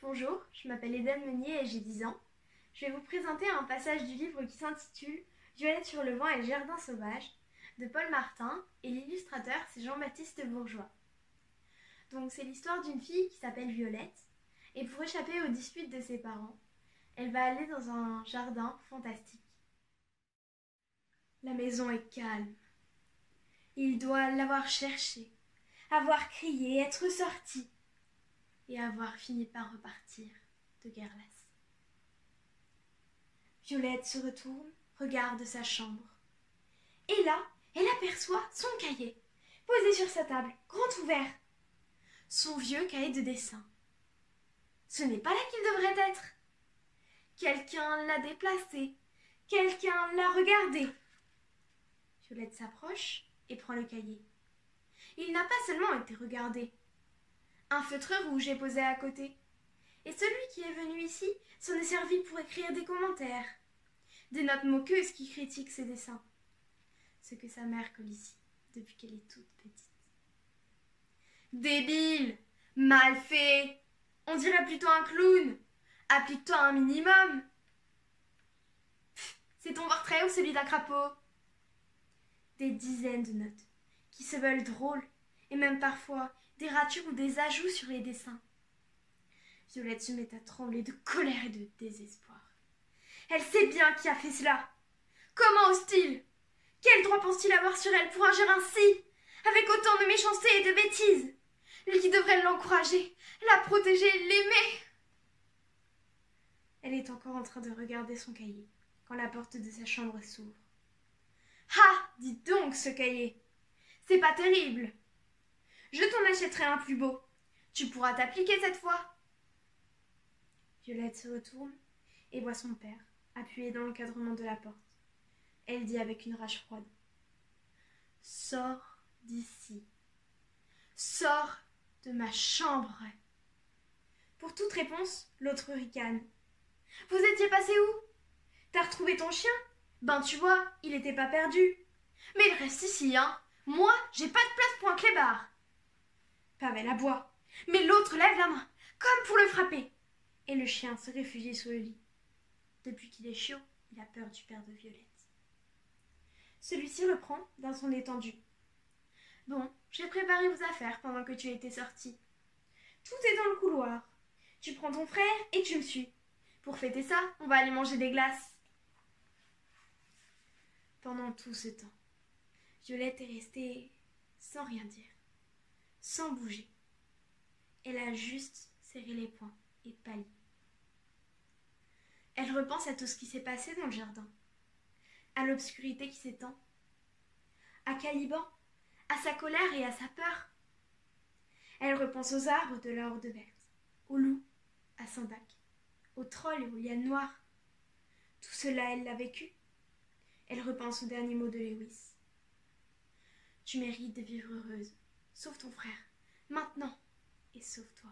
Bonjour, je m'appelle Eden Meunier et j'ai 10 ans. Je vais vous présenter un passage du livre qui s'intitule Violette sur le vent et le jardin sauvage de Paul Martin et l'illustrateur c'est Jean-Baptiste Bourgeois. Donc c'est l'histoire d'une fille qui s'appelle Violette et pour échapper aux disputes de ses parents, elle va aller dans un jardin fantastique. La maison est calme. Il doit l'avoir cherchée, avoir crié, être sorti et avoir fini par repartir de guerre. Violette se retourne, regarde sa chambre. Et là, elle aperçoit son cahier, posé sur sa table, grand ouvert. Son vieux cahier de dessin. Ce n'est pas là qu'il devrait être. Quelqu'un l'a déplacé. Quelqu'un l'a regardé. Violette s'approche et prend le cahier. Il n'a pas seulement été regardé, un feutre rouge est posé à côté. Et celui qui est venu ici s'en est servi pour écrire des commentaires, des notes moqueuses qui critiquent ses dessins. Ce que sa mère colle ici depuis qu'elle est toute petite. Débile Mal fait On dirait plutôt un clown Applique-toi un minimum C'est ton portrait ou celui d'un crapaud? Des dizaines de notes qui se veulent drôles et même parfois des ratures ou des ajouts sur les dessins. Violette se met à trembler de colère et de désespoir. Elle sait bien qui a fait cela. Comment ose-t-il? Quel droit pense-t-il avoir sur elle pour agir ainsi, avec autant de méchanceté et de bêtises Lui qui devrait l'encourager, la protéger, l'aimer. Elle est encore en train de regarder son cahier quand la porte de sa chambre s'ouvre. Ah Dis donc ce cahier C'est pas terrible je t'en achèterai un plus beau. Tu pourras t'appliquer cette fois. Violette se retourne et voit son père, appuyé dans l'encadrement de la porte. Elle dit avec une rage froide. Sors d'ici. Sors de ma chambre. Pour toute réponse, l'autre ricane. Vous étiez passé où? T'as retrouvé ton chien? Ben tu vois, il était pas perdu. Mais il reste ici, hein. Moi, j'ai pas de place pour un clébard. Pavel aboie, mais l'autre lève la main, comme pour le frapper. Et le chien se réfugie sous le lit. Depuis qu'il est chiot, il a peur du père de Violette. Celui-ci reprend dans son étendue. Bon, j'ai préparé vos affaires pendant que tu étais sorti. Tout est dans le couloir. Tu prends ton frère et tu me suis. Pour fêter ça, on va aller manger des glaces. Pendant tout ce temps, Violette est restée sans rien dire sans bouger. Elle a juste serré les poings et pâli. Elle repense à tout ce qui s'est passé dans le jardin, à l'obscurité qui s'étend, à Caliban, à sa colère et à sa peur. Elle repense aux arbres de la horde verte, aux loups, à Sandac, aux trolls et aux lianes noires. Tout cela, elle l'a vécu. Elle repense aux derniers mots de Lewis. Tu mérites de vivre heureuse. Sauve ton frère, maintenant, et sauve-toi.